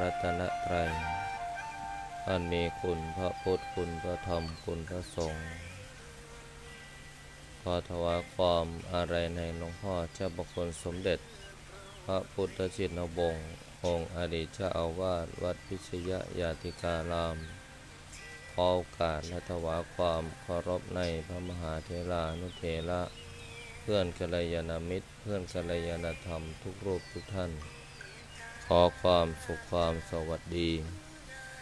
รัตนตรัยอันมีคุณพระพุทธคุณพระธรรมคุณพระสงฆ์ขอถวายความอาลัยในหลวงพ่อเจ้าประคุณสมเด็จ พระพุทธชินบงศ์องค์อดีตเจ้าอาวาสวัดพิชยยาธิการามขอโอกาสและถวายความเคารพในพระมหาเทรานุเทระเพื่อนกัลยาณมิตร เพื่อนกัลยาณธรรมทุกรูปทุกท่าน ขอความสุขความสวัสดี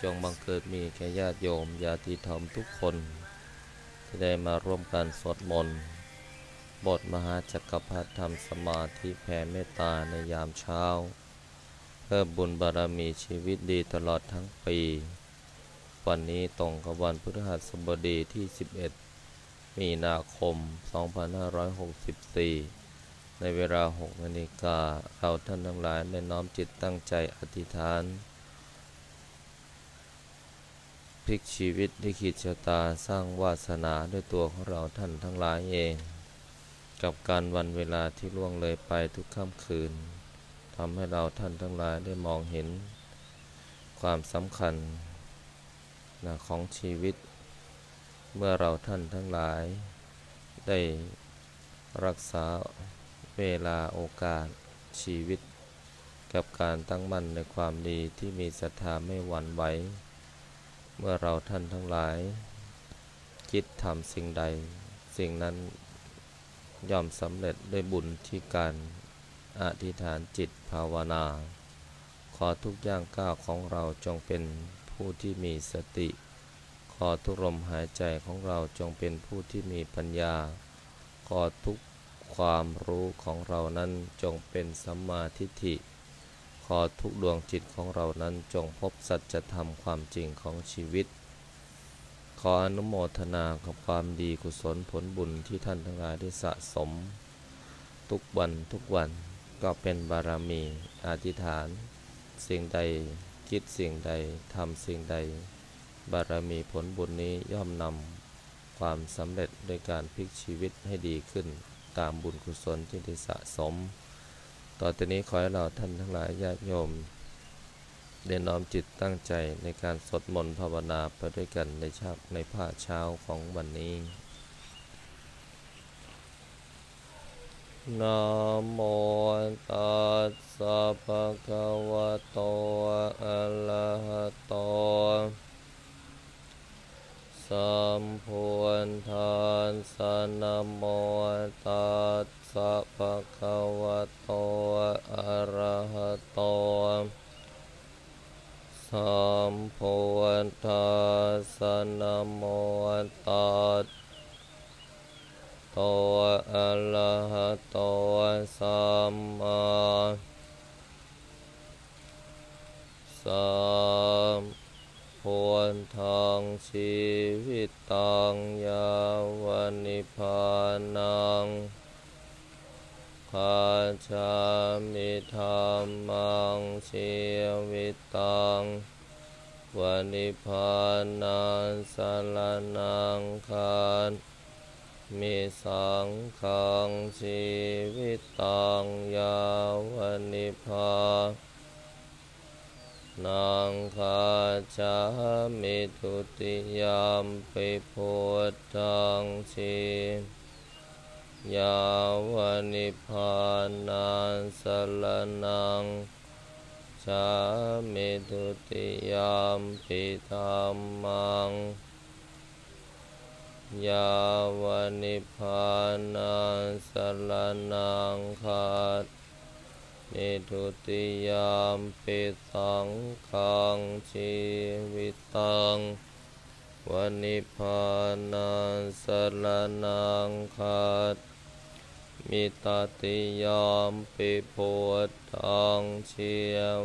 จงบังเกิดมีแก่ญาติโยมญาติธรรมทุกคน ที่ได้มาร่วมกันสวดมนต์บทมหาจักรพรรดิธรรมสมาธิแผ่เมตตาในยามเช้า เพิ่มบุญบารมีชีวิตดีตลอดทั้งปี วันนี้ตรงกับวันพฤหัสบดีที่ 11 มีนาคม 2564 ในเวลา6นาฬิกาเราท่านทั้งหลายได้น้อมจิตตั้งใจอธิษฐาน พลิกชีวิตลิขิตชะตาสร้างวาสนาด้วยตัวของเราท่านทั้งหลายเอง กับการวันเวลาที่ล่วงเลยไปทุกค่ำคืนทำให้เราท่านทั้งหลายได้มองเห็น ความสำคัญนะของชีวิต เมื่อเราท่านทั้งหลายได้รักษา เวลาโอกาสชีวิต กับการตั้งมั่นในความดีที่มีศรัทธาไม่หวั่นไหว เมื่อเราท่านทั้งหลาย คิดทำสิ่งใด สิ่งนั้นย่อมสำเร็จด้วยบุญที่การอธิษฐานจิตภาวนา ขอทุกอย่างก้าวของเราจงเป็นผู้ที่มีสติ ขอทุกลมหายใจของเราจงเป็นผู้ที่มีปัญญา ขอทุก ความรู้ของเรานั้นจงเป็นสัมมาทิฏฐิ ขอทุกดวงจิตของเรานั้นจงพบสัจธรรมความจริงของชีวิต ขออนุโมทนากับความดีกุศลผลบุญที่ท่านทั้งหลายได้สะสม ทุกวันทุกวันก็เป็นบารมีอธิษฐาน สิ่งใดคิดสิ่งใดทำสิ่งใด บารมีผลบุญนี้ย่อมนำความสำเร็จโดยการพลิกชีวิตให้ดีขึ้น ตามบุญกุศลที่ได้สะสม ต่อจากนี้ขอให้เราท่านทั้งหลายญาติโยม ได้น้อมจิตตั้งใจในการสวดมนต์ภาวนาไปด้วยกันในชาในภาคเช้าของวันนี้นะโมตัสสะภะคะวะโต อะระหะโต สัมพุนทธัสนโมตัสสะภะคะวะโตอะระหะโตสัมพุนทธัสนโมตัสโตอะระหะโตสัมมาสัมพุ ทธังชีวิตตังยาวนิพานังคาชามิธรรมังชีวิตตังวนิพานังสารนังคานมิสังขังชีวิตตังยาวนิพานัง นางคาจามิทุติยามปิพุทธังชียาวนิพานังสรนังชามิทุติยามปิธรรมังยาวนิพานังสรนังคา นิทุติยามปิสังขังชีวิตังวันิพานังสรนังคามิตติยามปิพุทธังชี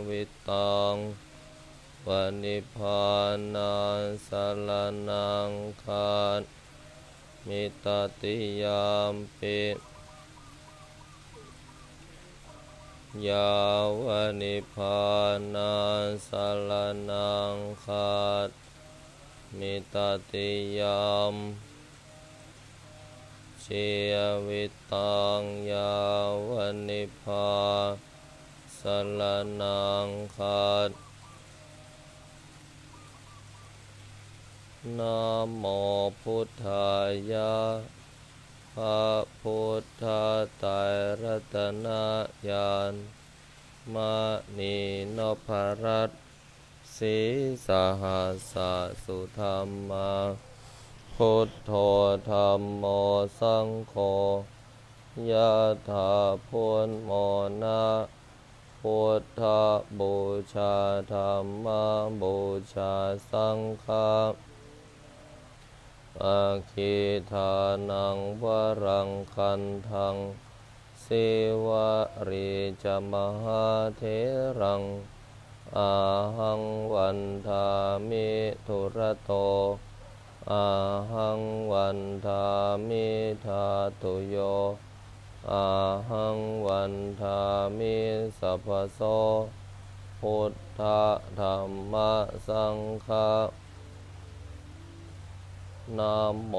วิตังวันิพานังสรนังคามิตติยามปิ ยาวนิพานังสารนังคาดมิตติยามเชีวิตังยาวนิพาสารนังคาดนะโมพุทธายะ พระพุทธไตรรัตนญาณมานีนพรัตสีสหัสสุธรรมาพุทโธธรรมโมสังโฆยะถาพุนโมนะพุทธบูชาธรรมบูชาสังฆา อาคิทานังวรังคันทังสิวะริจมหาเทรัง อาหังวันทามิทุระโต อาหังวันทามิทาตุโย อาหังวันทามิสัพพโสพุทธธรรมสังฆา นะโม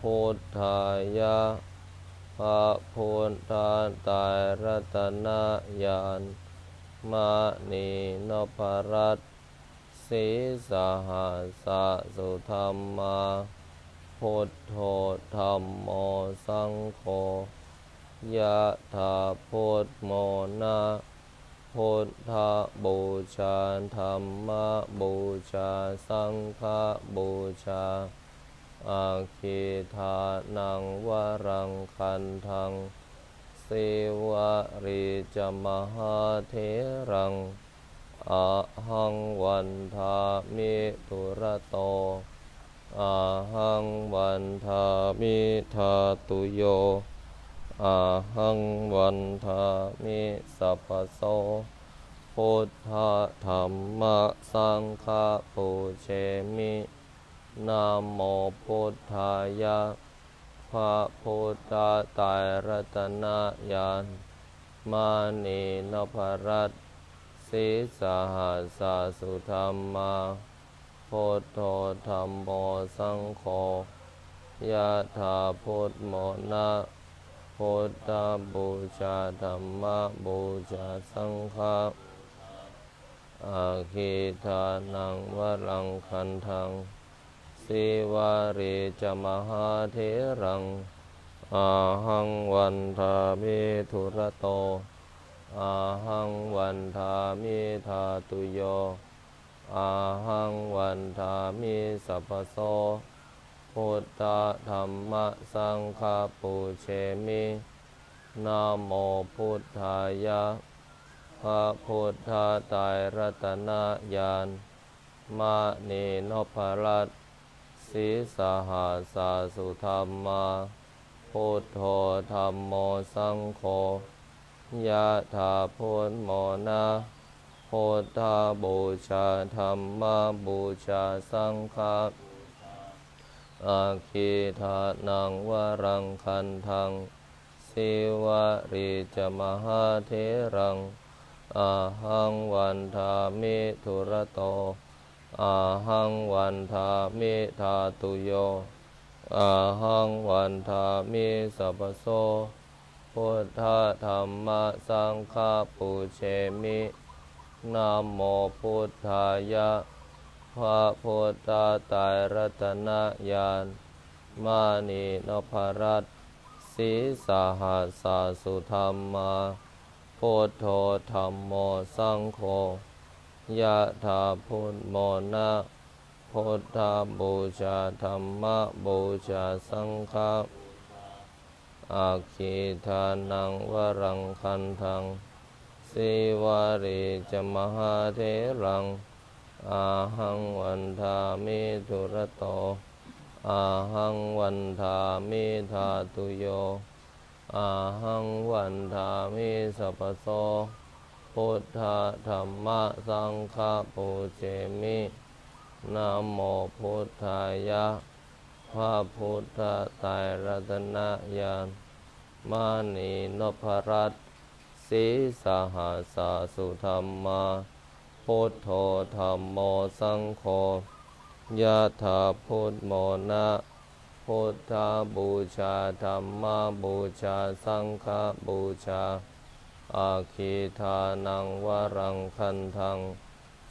พุทธายะพระพุทธตายรัตนญาณมานีนพรัตสีสหัสสุธรรมาพุทโธธรรมโมสังโฆยะถาพุทโมนะพุทธบูชาธรรมบูชา สังฆบูชา อาคิทานังวรังคันทังสิวะริจมหาเทรังอะหังวันทามิตุระโตอะหังวันทามิทาตุโยอะหังวันทามิสัพพโสพุทธธรรมสังฆปูเชมิ นะโมพุทธายะพระพุทธไตรรัตนญาณมานีนพรัตสีสหัสสุธรรมาพุทโธธรรมโมสังโฆยะถาพุทโมนะพุทธบูชาธรรมบูชาสังฆอาคิทานังวรังคันทัง สิวาริจมหาเทรังอาหังวันทามิทุระโตอาหังวันทามิทาตุโยอาหังวันทามิสัพพโสพุทธธรรมสังฆปูเชมินะโมพุทธายะพระพุทธไตรรัตนญาณมานีนพรัตน สีสหัสสุธรรมาพุทโธธรรมโมสังโฆยะถาพุทโมนะพุทธบูชาธรรมบูชาสังฆอาคิทานังวรังคันทังสิวะริจมหาเทรังอาหังวันทามิทุระโต อาหังวันทามิทาตุโยอาหังวันทามิสัพพโสพุทธธรรมสังฆปูเชมินะโมพุทธายะพระพุทธไตรรัตนญาณมานีนพรัตสีสหัสสุธรรมาพุทโธธรรมโมสังโฆ ยะถาพุทโมนะพุทธบูชาธรรมบูชาสังฆอาคิทานังวรังคันทังสิวาริจมหาเทรัง อาหังวันทามิทุระโต อาหังวันทามิทาตุโย อาหังวันทามิสัพพโส พุทธธรรมสังฆปูเชมินโมพุทธายะพระพุทธไตรรัตนญาณมานีนพรัตสีสหัสสุธรรมาพุทโธธรรมโมสังโฆยะถาพุทโมนะพุทธบูชาธรรมบูชาสังฆบูชา อาคีทานังวรังคันทัง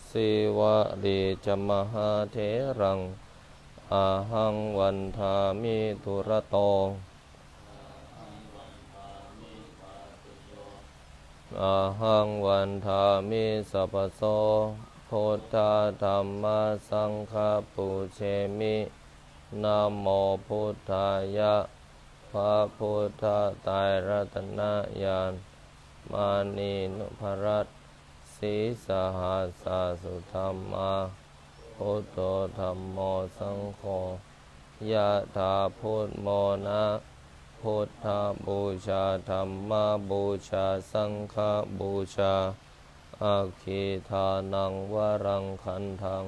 สิวะริจมหาเทรัง อาหังวันทามิทุระโตอาหังวันทามิสัพพโสพุทธรรมสังฆปูเชมินะโมพุทธายะพระพุทธไตรรัตนญาณ มานีนุภรัตสีสหัสสุธรรมาพุทโธธรรมโมสังโฆยะถาพุทโมนะพุทธบูชาธรรมบูชาสังฆบูชาอาคีทานังวรังคันทัง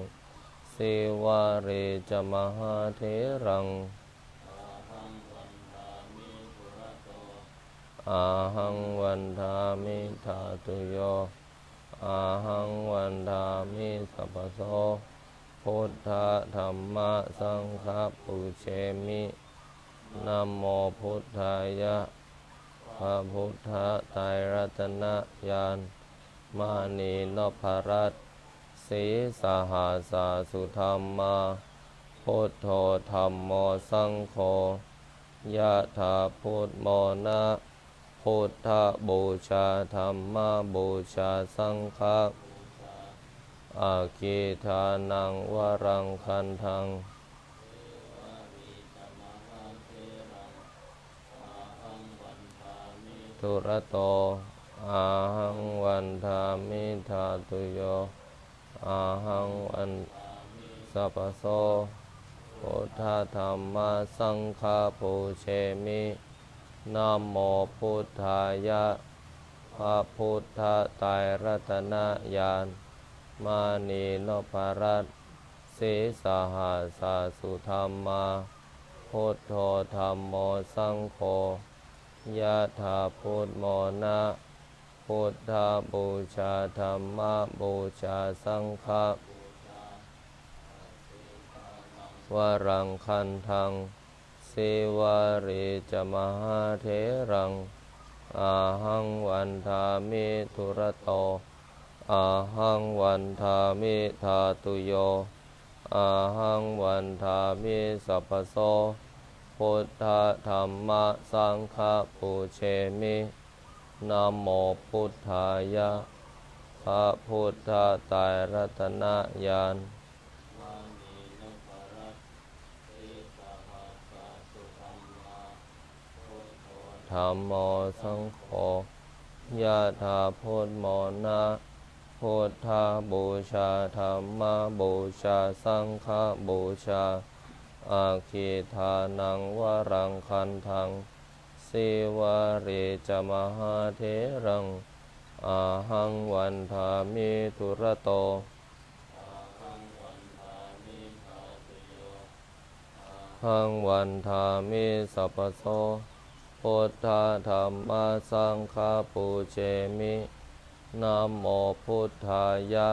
สิวาริจมหาเทรัง อาหังวันทามิทาตุโยอาหังวันทามิสัพโสพุทธธรรมสังฆปุเชมินโมพุทธายะพระพุทธไตรรัตนญาณมานีนพรัตสีสหาสาสุธรรมาพุทโธธรรมโมสังโฆยะถาพุทโมนะ พุทธบูชาธรรมบูชาสังฆะอาคีทานังวรังคันทังทุระโตอาหังวันทามิทาตุโยอาหังวันสัพพโสพุทธธรรมสังฆาปูเชมิ นโมพุทธายะพระพุทธไตรรัตนญาณมานีนพรัตน์สีสหาสาสุธรรมาพุทโธธรรมโมสังโฆยะถาพุทโมนะพุทธบูชาธรรมบูชาสังฆะวรังคันทัง สิวาริจมหาเถรัง อาหังวันทามิทุระโต อาหังวันทามิทาตุโย อาหังวันทามิสัพพโสพุทธธรรมะสังฆปูเชมินโมพุทธายะพระพุทธไตรรัตนญาณธ รรมโมสังโฆยะถาพุทโมนะพุทธบูชาธรรมบูชาสังฆบูชา อาคีทานังวรังคันทังสิวาริจมหาเทรัง อาหังวันทามิทุระโตหังวันทามิสัพพโส พุทธธรรมสังฆปูเชมินโมพุทธายะ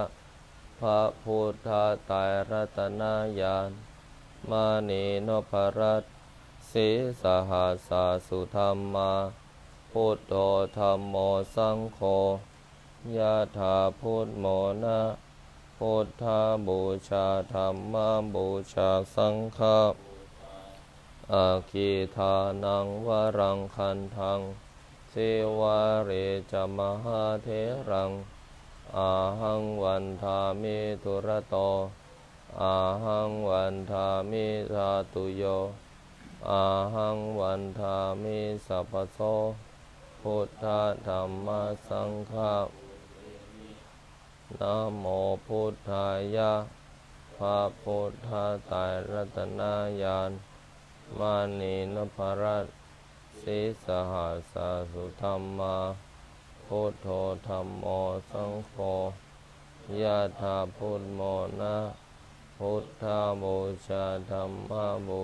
พระพุทธไตรรัตนญาณมานีนพรัตสีสหัสาสุธรรมาพุทโธธรรมโมสังโฆยะถาพุทโมนะพุทธบูชาธรรมบูชาสังฆ อาคีทานังวรังคันทังสิวาเรจมหาเทรัง อาหังวันทามิทุระโต อาหังวันทามิทาตุโย อาหังวันทามิสัพพโสพุทธธรรมสังฆะนะโมพุทธายะพระพุทธไตรรัตนญาณ มานีนพรัตสีสหัสาสุธรรมาพุทโธธรรมโมสังโฆยะถาพุทโมนะพุทธบูชาธรรมาบู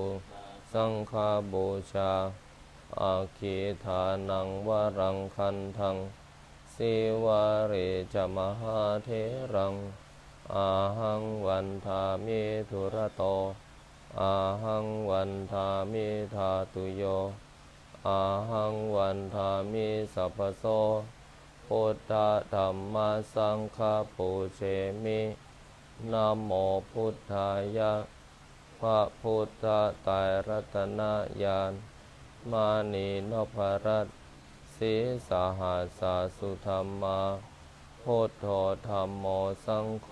สังฆบูชา อาคีทานังวรังคันทังสิวาริจมหาเทรัง อาหังวันทามิทุระโต อาหังวันทามิทาตุโยอาหังวันทามิสัพพโสพุทธธรรมสังฆปูเชมินโมพุทธายะพระพุทธไตรรัตนญาณมานีนพรัตสีสหัสาสุธรรมาพุทโธธรรมโมสังโฆ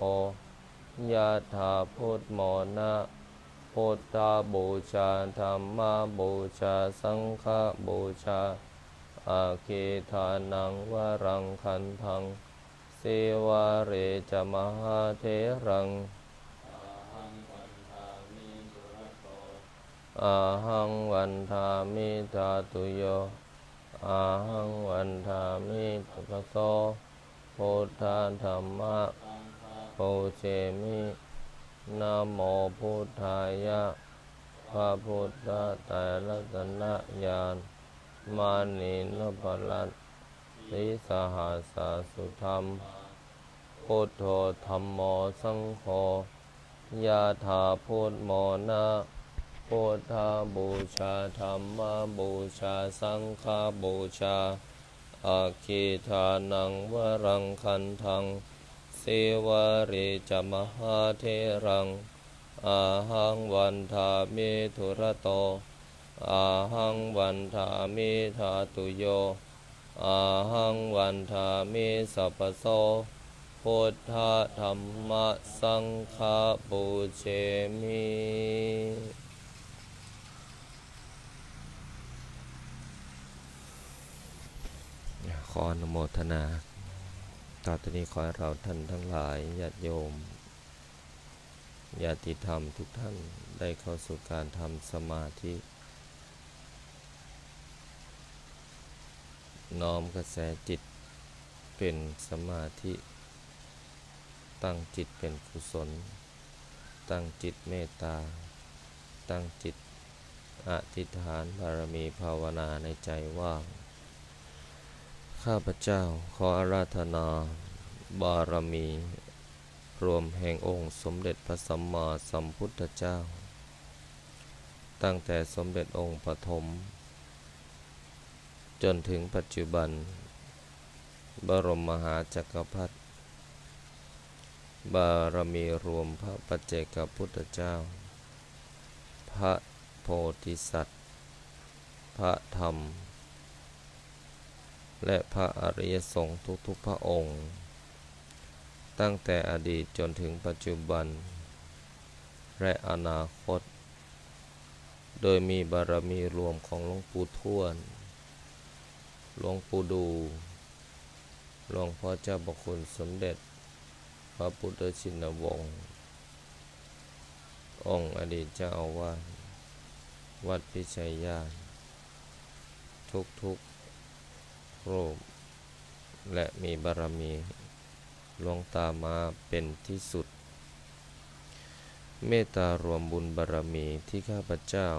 ยะถาพุทธโมนะ พุทธบูชาธรรมบูชา สังฆบูชา อาคีทานังวรังคันทังสิวาเรจมหาเทรังอาหังวันทามิทาตุโยอาหังวันทามิตุปโสพุทธธรรมะปูเชมิ นะโมพุทธายะพระพุทธไตรรัตนะญาณมานีนพรัตน์สีสหัสาสุธรรมพุทโธธรรมโมสังโฆยะถาพุทโมนะพุทธาบูชาธรรมบูชาสังฆบูชาอาคิทานังวรังคันทัง สิวริจมหาเทรัง อาหังวันทามิทุระโต อาหังวันทามิทาตุโย อาหังวันทามิสัพพโสพุทธธรรมสังฆบูเชมิขออนุโมทนา ต่อตนนี้ขอให้เราท่านทั้งหลายญาติโยมญาติธรรมทุกท่านได้เข้าสู่การทำสมาธิ น้อมกระแสจิตเป็นสมาธิ ตั้งจิตเป็นกุศล ตั้งจิตเมตตา ตั้งจิตอธิษฐานบารมีภาวนาในใจว่าง ข้าพเจ้าขออาราธนา บารมี รวมแห่งองค์สมเด็จพระสัมมาสัมพุทธเจ้า ตั้งแต่สมเด็จองค์ปฐมจนถึงปัจจุบัน บรมมหาจักรพรรดิบารมีรวมพระปัจเจกพุทธเจ้า พระโพธิสัตว์ พระธรรม และพระอริยสงฆ์ทุกๆพระองค์ ตั้งแต่อดีตจนถึงปัจจุบัน และอนาคต โดยมีบารมีรวมของหลวงปู่ทวน หลวงปู่ดู หลวงพ่อเจ้าบคุณสมเด็จ พระพุทธชินวงศ์ องค์อดีตเจ้าอาวาสวัดพิชัยญาณทุกๆ รูป และมีบารมีหลวงตามาเป็นที่สุด เมตตารวมบุญบารมีที่ข้าพเจ้า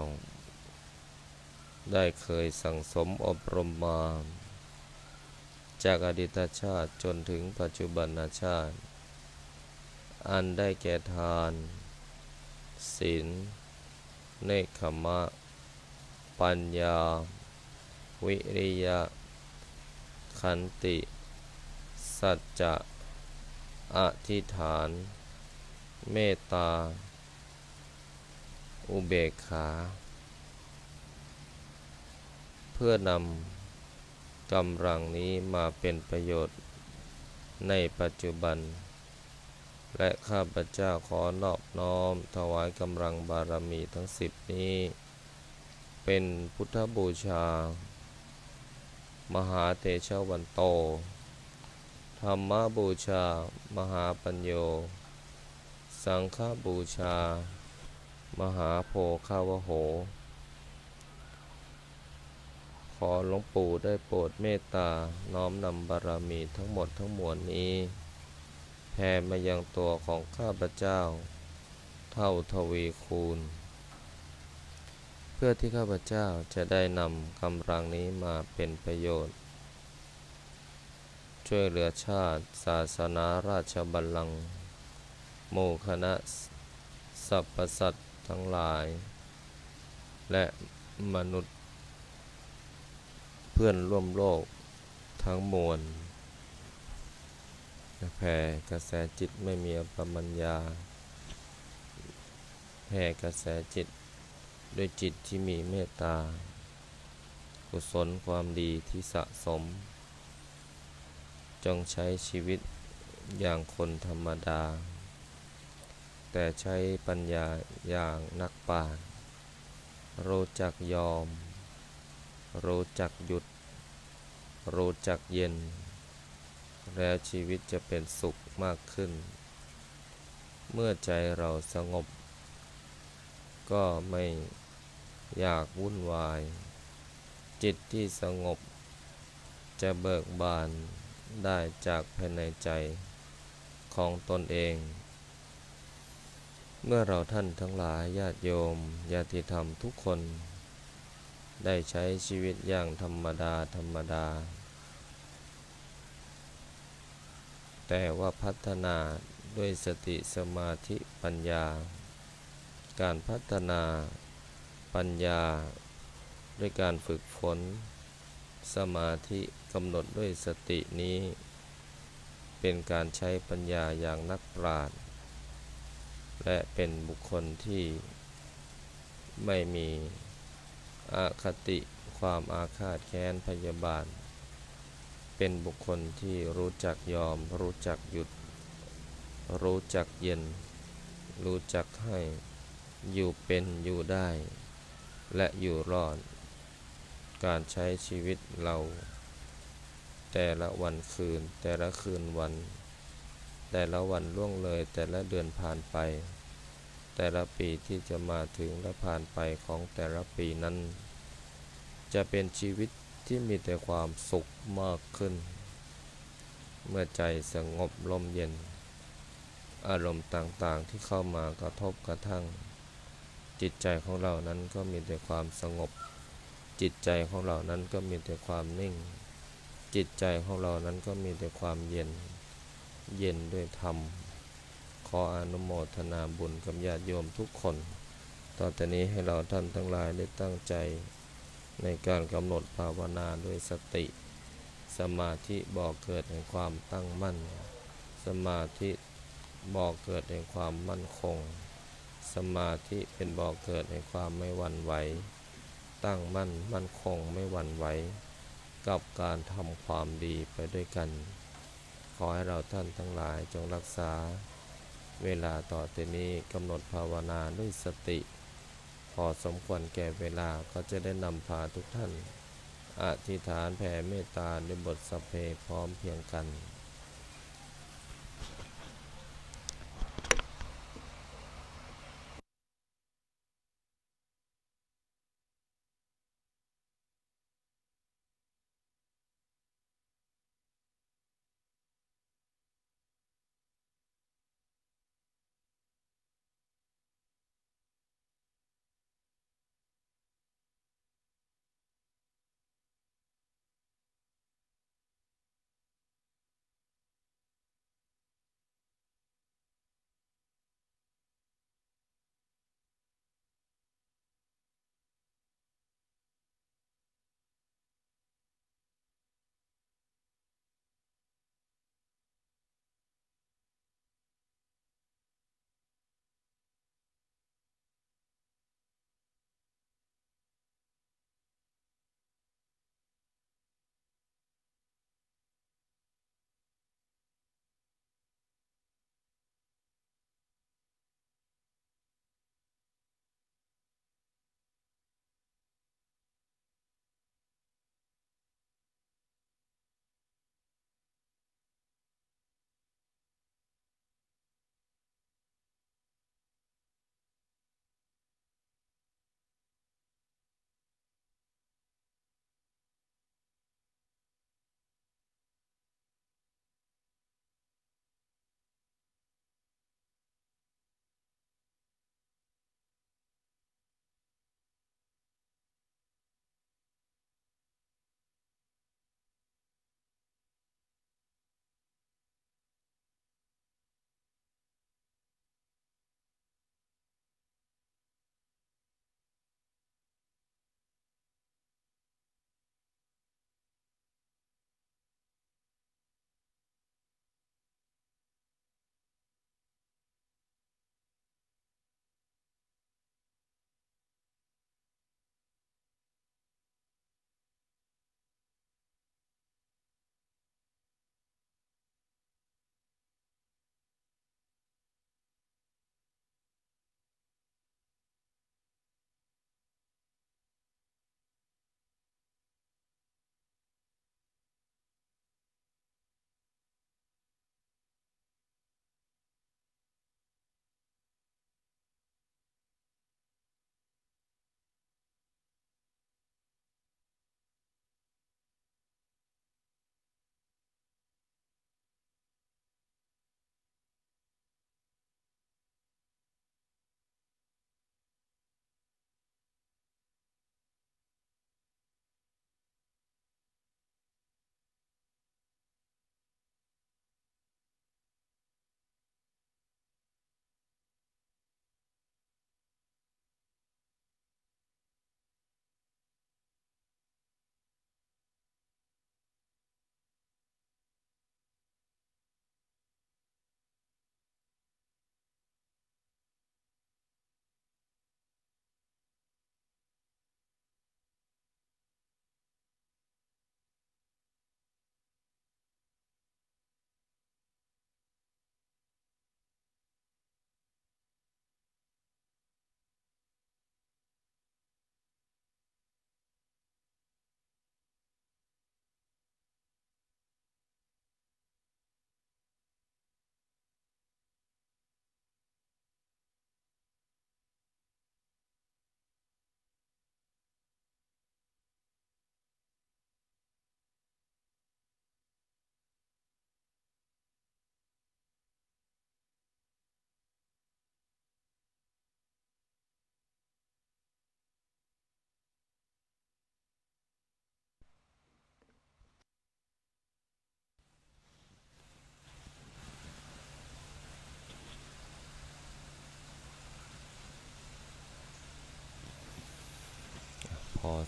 ได้เคยสั่งสมอบรมมา จากอดีตชาติจนถึงปัจจุบันชาติ อันได้แก่ทานศีลเนคขมะ ปัญญา วิริยะ ขันติ สัจจะ อธิษฐาน เมตตา อุเบกขา เพื่อนำกำลังนี้มาเป็นประโยชน์ในปัจจุบัน และข้าพเจ้าขอนอบน้อมถวายกำลังบารมีทั้งสิบนี้ เป็นพุทธบูชา มหาเตชะวันโต ธรรมบูชา มหาปัญโย สังฆบูชา มหาโพคาวโห ขอหลวงปู่ได้โปรดเมตตา น้อมนำบารมีทั้งหมดทั้งมวลนี้ แผ่มายังตัวของข้าพเจ้า เท่าทวีคูณ เพื่อที่ข้าพเจ้าจะได้นำกำลังนี้มาเป็นประโยชน์ ช่วยเหลือชาติ ศาสนาราชบัลลังก์หมู่คณะสรรพสัตว์ทั้งหลาย และมนุษย์ เพื่อนร่วมโลกทั้งมวลแผ่กระแสจิตไม่มีอปมัญญาแผ่กระแสจิต ด้วยจิตที่มีเมตตา กุศลความดีที่สะสม จงใช้ชีวิตอย่างคนธรรมดา แต่ใช้ปัญญาอย่างนักปราชญ์รู้จักยอม รู้จักหยุด รู้จักเย็น แล้วชีวิตจะเป็นสุขมากขึ้น เมื่อใจเราสงบก็ไม่ อยากวุ่นวาย จิตที่สงบ จะเบิกบานได้จากภายในใจของตนเอง เมื่อเราท่านทั้งหลายญาติโยมญาติธรรมทุกคน ได้ใช้ชีวิตอย่างธรรมดาธรรมดา แต่ว่าพัฒนาด้วยสติสมาธิปัญญา การพัฒนา ปัญญา ด้วยการฝึกฝน สมาธิกำหนดด้วยสตินี้ เป็นการใช้ปัญญาอย่างนักปราชญ์และเป็นบุคคลที่ไม่มีอาคติความอาฆาตแค้นพยาบาท เป็นบุคคลที่รู้จักยอม รู้จักหยุด รู้จักเย็น รู้จักให้ อยู่เป็นอยู่ได้ และอยู่รอด การใช้ชีวิตเรา แต่ละวันคืน แต่ละคืนวัน แต่ละวันล่วงเลย แต่ละเดือนผ่านไป แต่ละปีที่จะมาถึงและผ่านไปของแต่ละปีนั้น จะเป็นชีวิตที่มีแต่ความสุขมากขึ้น เมื่อใจสงบลมเย็น อารมณ์ต่างๆที่เข้ามากระทบกระทั่ง จิตใจของเรานั้นก็มีแต่ความสงบ จิตใจของเรานั้นก็มีแต่ความนิ่ง จิตใจของเรานั้นก็มีแต่ความเย็น เย็นด้วยธรรม ขออนุโมทนาบุญกับญาติโยมทุกคน ต่อแต่นี้ให้เราท่านทั้งหลายได้ตั้งใจ ในการกำหนดภาวนาด้วยสติ สมาธิบ่อเกิดแห่งความตั้งมั่น สมาธิบ่อเกิดแห่งความมั่นคง สมาธิเป็นบ่อกเกิดแห่งความไม่หวั่นไหว ตั้งมั่นมั่นคงไม่หวั่นไหว กับการทำความดีไปด้วยกัน ขอให้เราท่านทั้งหลายจงรักษา เวลาต่อแต่นี้กำหนดภาวนาด้วยสติ พอสมควรแก่เวลาก็จะได้นำพาทุกท่าน อธิษฐานแผ่เมตตาด้วยบทสพเพพร้อมเพียงกัน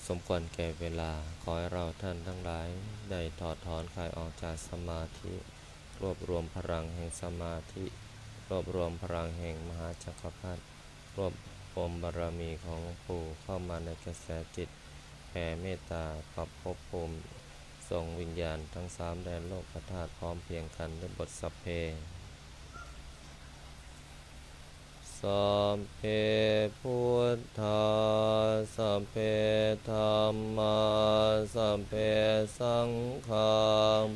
สมควรแก่เวลา ขอให้เราท่านทั้งหลาย ได้ถอดถอนคลายออกจากสมาธิ รวบรวมพลังแห่งสมาธิ รวบรวมพลังแห่งมหาจักรพรรดิรวบรวมบารมีของหลวงปู่เข้ามาในกระแสจิตแผ่เมตตาปรับภพภูมิส่งวิญญาณทั้งสามแดนโลกธาตุพร้อมเพียงกันด้วยบทสัพเพ สัมเพพุทธาสัมเพธรรมาสัมเพสังฆา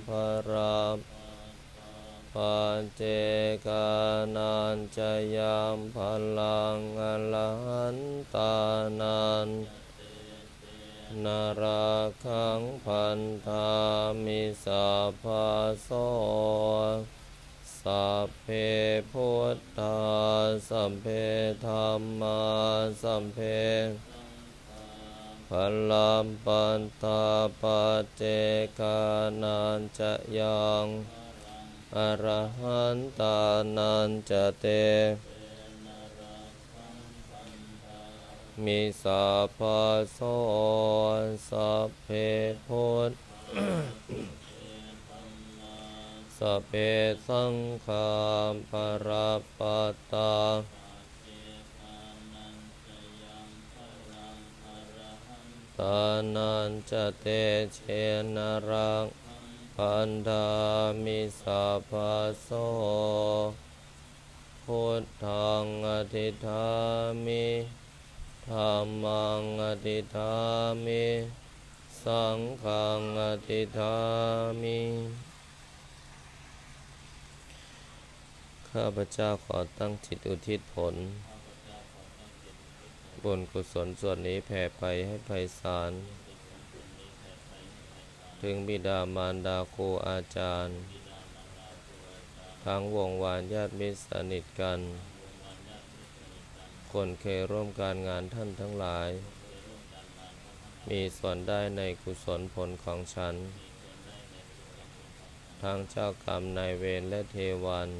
ภรัมปัจเจกานันจะยามพลังอรหันตานันนาราคังพันธามิสัพพะโส สัพเพพุทธาสัมเพธรรมาสัมเพพลัมปันตาปัจเจกานันจะยังอรหันตานันจะเตมิสัพพะโสสัพเพพุทธ เพสังฆาปราปัตาตานันจะเตเชนรังพันธามิสัพพโสพุทธังอธิธามิธรรมังอธิธามิ สังฆังอธิธามิ ข้าพเจ้าขอตั้งจิตอุทิศผลบุญกุศลส่วนนี้แผ่ไปให้ไพศาล ถึงบิดามารดาครูอาจารย์ ทั้งวงวานญาติมิตรสนิทกัน คนเคยร่วมการงานท่านทั้งหลาย มีส่วนได้ในกุศลผลของฉันทางเจ้ากรรมนายเวรและเทวัน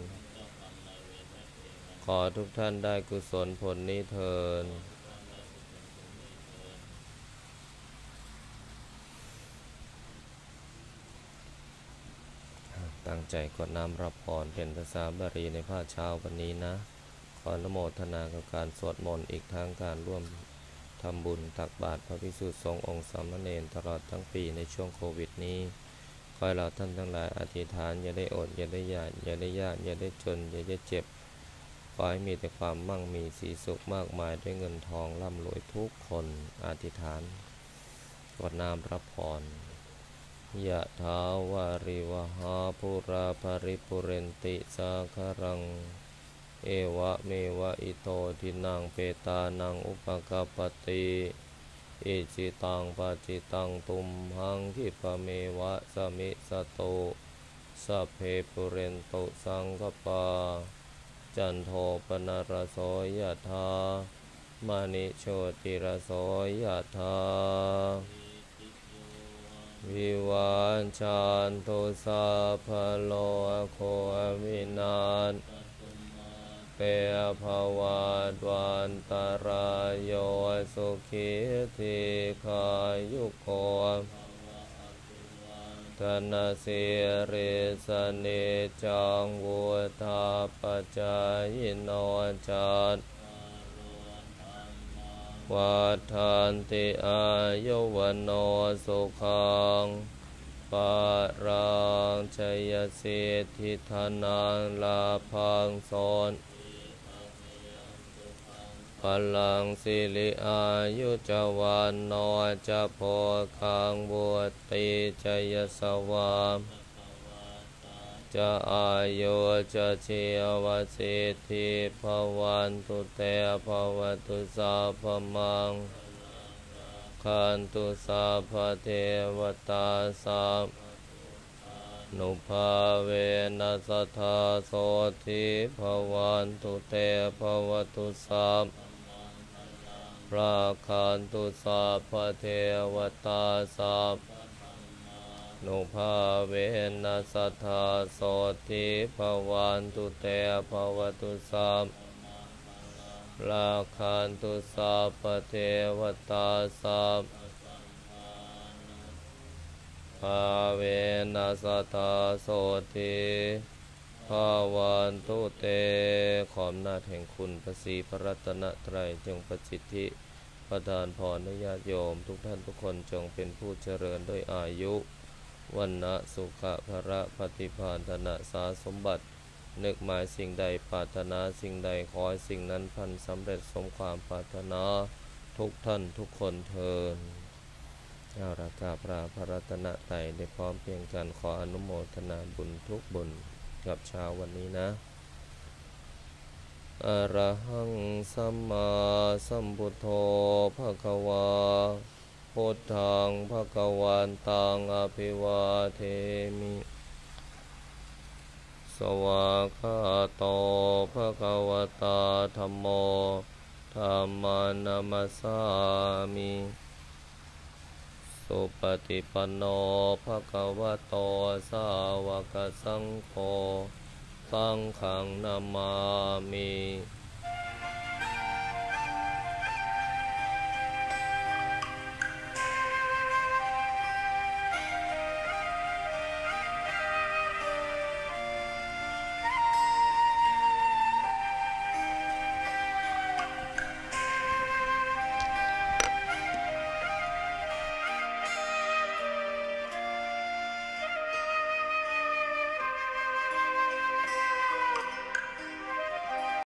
ขอทุกท่านได้กุศลผลนี้เทินตั้งใจกดน้ำรับพรเป็นภาษาบาลีในภาคเช้าวันนี้นะ ขออนุโมทนากับการสวดมนต์อีกทั้งการร่วมทำบุญตักบาตรพระภิกษุสงฆ์องค์สามเณรตลอดทั้งปีในช่วงโควิดนี้ขอให้เราท่านทั้งหลายอธิษฐานอย่าได้อดอย่าได้ยากอย่าได้ยากอย่าได้จนอย่าได้เจ็บ ขอให้มีแต่ความมั่งมีสีสุขมากมายด้วยเงินทองร่ำรวยทุกคนอธิษฐานกดน้ำรับพรยะถาวาริวหาปุราภริปุเรนติสาคารัง เอวะเมวะอิโตทินังเปตานังอุปกาปติอิจิตังปจิตังตุมหังคิปเมวะสมิสโตสัพเพปุเรนตุสังกปา จันโทปนารโสยะธามณิโชติรโสยะธาวิวานชันตุสาพะโลโควินาศเปภาวาดวันตารายโยสุขีทีขายุโก ธนสิริสเนจังวุธาปจายโนจัตวัฏานติอายุวันโนสุขังปะรังชัยสิทธิธนังลาพังสน พลังสิริอายุจวันโนจะโพคังบุติจยสวาม จะอายุจะเชียวสิทธิภวันตุเตภวตุสาพมังคันตุสาพเทวตาสานุภาเวนัสทธาโสทิภวันตุเตภวตุสาพ ราคันตุสาพเทวตาสานุภาเวนัสธาโสติภวันตุเตภวตุสามราคันตุสาปเทวตาสามภาเวนัสธาโสติ ภาวันตุเต ขอมนาจแห่งคุณพระศรีพระรัตนตรัยจงประสิทธิประทานพรให้ญาติโยม ทุกท่านทุกคนจงเป็นผู้เจริญด้วยอายุ วันนะสุขะพระปฏิภาณธนะสาสมบัติ นึกหมายสิ่งใดปรารถนาสิ่งใดขอให้สิ่งนั้นพันสำเร็จสมความปรารถนาทุกท่านทุกคนเทินอาราคาพระพระรัตนตรัยได้พร้อมเพียงกันขออนุโมทนาบุญทุกบุญ กับเช้าวันนี้นะอะระหังสัมมาสัมพุทโธภะคะวาพุทธังภะคะวันตังอภิวาเทมิ สวากขาโตภะคะวตาธัมโมธัมมานามัสสามิ สุปฏิปันโนภะคะวะโตสาวกสังโฆสังขังนามามี